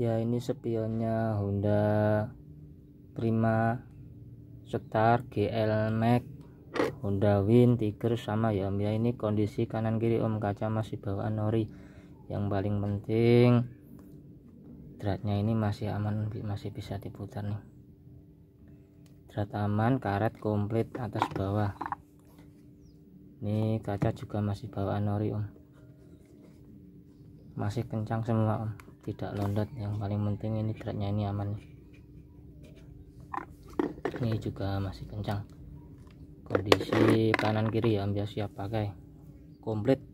ya ini spionnya Honda Prima Star GL Max. Honda Win Tiger sama ya om. Ya ini kondisi kanan kiri om. Kaca masih bawaan ori. Yang paling penting dratnya ini masih aman masih bisa diputar nih. Drat aman karet komplit atas bawah. Ini kaca juga masih bawaan ori om. Masih kencang semua om tidak londot yang paling penting ini dratnya ini aman. Ini juga masih kencang. Kondisi kanan kiri ya ya siap pakai. Komplit